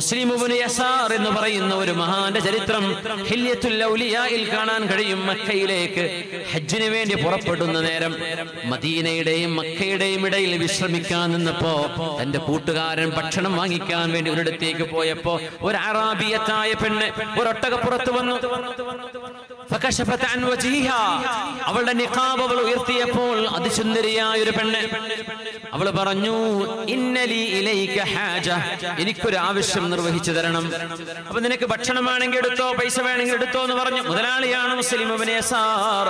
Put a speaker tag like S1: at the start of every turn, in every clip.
S1: മുസ്ലിം യസാർ എന്ന് പറയുന്ന ഒരു മഹാന്റെ ചരിത്രം ഹില്യത്തുൽ കാണാൻ കഴിയും മക്കയിലേക്ക് ഹജ്ജിന് വേണ്ടി പുറപ്പെടുന്ന നേരം മദീനയുടെയും മക്കയുടെയും ഇടയിൽ വിശ്രമിക്കാൻ നിന്നപ്പോ തന്റെ കൂട്ടുകാരൻ ഭക്ഷണം വാങ്ങിക്കാൻ വേണ്ടി ഒരിടത്തേക്ക് പോയപ്പോ ഒരു അറാബിയത്തായ പെണ്ണ് ഒരൊട്ടകപ്പുറത്ത് വന്നു. അവളുടെ നിഖാബ് അവൾ ഉയർത്തിയപ്പോൾ അതിസുന്ദരിയായ ഒരു പെണ്ണ്. അവൾ പറഞ്ഞു ഇന്നലി ഇലൈക ഹാജ. എനിക്കൊരു ആവശ്യം നിർവഹിച്ചു തരണം. അപ്പൊ നിനക്ക് ഭക്ഷണം ഭക്ഷണമാണെങ്കിൽ എടുത്തോ പൈസ വേണമെങ്കിൽ എടുത്തോ എന്ന് പറഞ്ഞു. മുതലാളിയാണ് മുസ്ലിം ഇബ്നു സാർ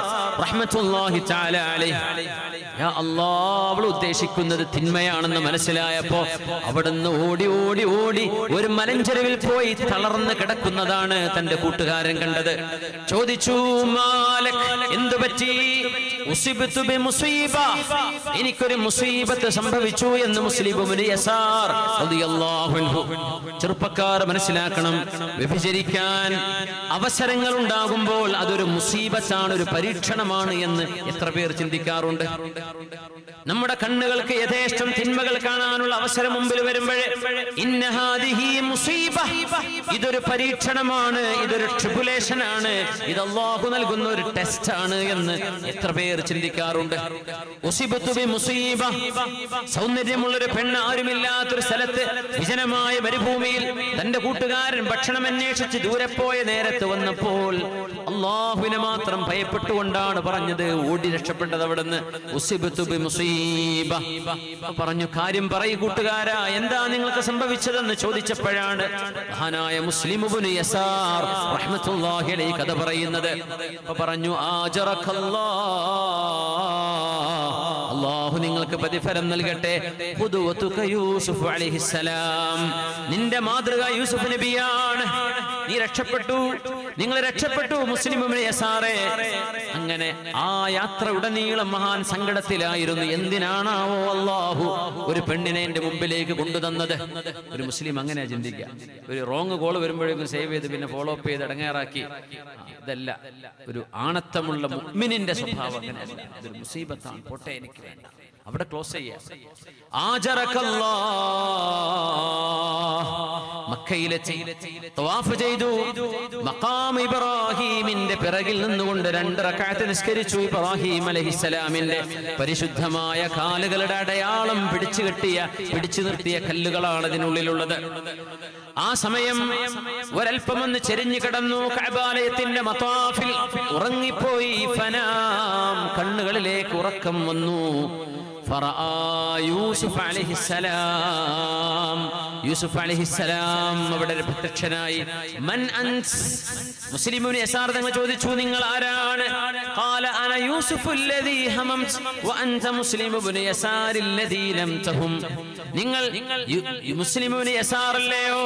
S1: അവൾ ഉദ്ദേശിക്കുന്നത് തിന്മയാണെന്ന് മനസ്സിലായപ്പോ അവിടുന്ന് ഓടി ഓടി ഓടി ഒരു മലഞ്ചെരുവിൽ പോയി തളർന്ന് കിടക്കുന്നതാണ് തന്റെ കൂട്ടുകാരൻ കണ്ടത് ചോദിച്ചു മാലക് എന്തു പറ്റി. എനിക്കൊരു മുസീബത്ത് സംഭവിച്ചു എന്ന് മുസ്ലിം. ചെറുപ്പക്കാർ മനസ്സിലാക്കണം. വ്യഭിചരിക്കാൻ അവസരങ്ങൾ ഉണ്ടാകുമ്പോൾ അതൊരു മുസീബത്താണ് ഒരു പരീക്ഷണമാണ് എന്ന് എത്ര പേർ ചിന്തിക്കാറുണ്ട്? നമ്മുടെ കണ്ണുകൾക്ക് യഥേഷ്ടം തിന്മകൾ കാണാനുള്ള അവസരം മുമ്പിൽ വരുമ്പോഴേ മുസീബ ഇതൊരു പരീക്ഷണമാണ് ഇതൊരു ട്രിബുലേഷൻ ആണ് ഇത് അള്ളാഹു നൽകുന്ന ഒരു ടെസ്റ്റ് ആണ് എന്ന് എത്ര പേർ ചിന്തിക്കാറുണ്ട്? സൗന്ദര്യമുള്ളൊരു പെണ്ണ് ആരുമില്ലാത്തൊരു സ്ഥലത്ത് വിജനമായ മരുഭൂമിയിൽ തന്റെ കൂട്ടുകാരൻ ഭക്ഷണം അന്വേഷിച്ച് ദൂരെ പോയ നേരത്ത് വന്നപ്പോൾ അള്ളാഹുവിനെ മാത്രം ഭയപ്പെട്ടുകൊണ്ടാണ് പറഞ്ഞത്. ഓടി രക്ഷപ്പെട്ടത് അവിടുന്ന്. പറഞ്ഞു കാര്യം പറയൂ കൂട്ടുകാരാ എന്താ നിങ്ങൾക്ക് സംഭവിച്ചതെന്ന് ചോദിച്ചപ്പോഴാണ് മഹാനായ മുസ്ലിം കഥ പറയുന്നത്. പറഞ്ഞു അള്ളാഹു നിങ്ങൾക്ക് പ്രതിഫലം നൽകട്ടെ. യൂസുഫ് നിന്റെ മാതൃക യൂസുഫ് നബിയാണ്. നീ രക്ഷപ്പെട്ടു. നിങ്ങൾ രക്ഷപ്പെട്ടു മുസ്ലിം സാറേ അങ്ങനെ ആ യാത്ര ഉടനീളം മഹാൻ സങ്കടത്തിലായിരുന്നു. എന്തിനാണാവോ അള്ളാഹു ഒരു പെണ്ണിനെ എന്റെ മുമ്പിലേക്ക് കൊണ്ടുതന്നത്? ഒരു മുസ്ലിം അങ്ങനെ ചിന്തിക്കുക. ഒരു റോങ് കോൾ വരുമ്പോഴേക്കും സേവ് ചെയ്ത് പിന്നെ ഫോളോ അപ്പ് ചെയ്ത് അടങ്ങാറാക്കി അതല്ല. ഇതല്ല ഒരു ആണത്തമുള്ള മുഅ്മിനിന്റെ സ്വഭാവം അങ്ങനെയല്ല. മുസീബത്താണ്. പോട്ടെ എനിക്ക് വേണ്ട. അവിടെ ക്ലോസ് ചെയ്യാം. ആജറക്കല്ലാ മക്കയിലെത്തി തവാഫ് ചെയ്തു. മഖാം ഇബ്രാഹീമിന്റെ പിറകിൽ നിന്നുകൊണ്ട് രണ്ട് റക്അത്ത് നിസ്കരിച്ചു. ഇബ്രാഹിം അലൈഹിസ്സലാമിന്റെ പരിശുദ്ധമായ കാലുകളുടെ അടയാളം പിടിച്ചു കെട്ടിയ പിടിച്ചു നിർത്തിയ കല്ലുകളാണ് ഇതിനുള്ളിലുള്ളത്. ആ സമയം ഒരൽപ്പം ഒന്ന് ചെരിഞ്ഞു കിടന്നു. കബാലയത്തിന്റെ മതാഫിൽ ഉറങ്ങിപ്പോയി. ഫനാം കണ്ണുകളിലേക്ക് ഉറക്കം വന്നു. ഫറആ യൂസുഫ് അലൈഹിസ്സലാം യൂസുഫ് അലൈഹിസ്സലാം അവിടെ പ്രത്യക്ഷനായി മൻ അൻസ് മുസ്ലിമുന് യസാർ തങ്ങൾ ചോദിച്ചു നിങ്ങൾ ആരാണ് قال انا يوسف الذي هممت وانت مسلم بن يسار الذي لم تهم നിങ്ങൾ മുസ്ലിമുന് യസാറല്ലയോ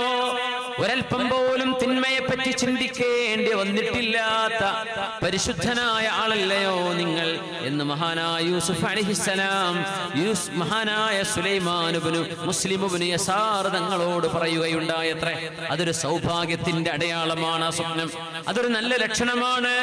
S1: ഒരൽപ്പം പോലും തിന്മയെ പറ്റി ചിന്തിക്കേണ്ടി വന്നിട്ടില്ലാത്ത പരിശുദ്ധനായ ആളല്ലയോ നിങ്ങൾ എന്ന് മഹാനായ യൂസുഫ് അലിഹിസലാം യൂസ് മഹാനായ സുലൈമാനുബിനു മുസ്ലിമുബിന് യസാർ തങ്ങളോട് പറയുകയുണ്ടായത്രേ അതൊരു സൗഭാഗ്യത്തിന്റെ അടയാളമാണ് ആ സ്വപ്നം. അതൊരു നല്ല ലക്ഷണമാണ്.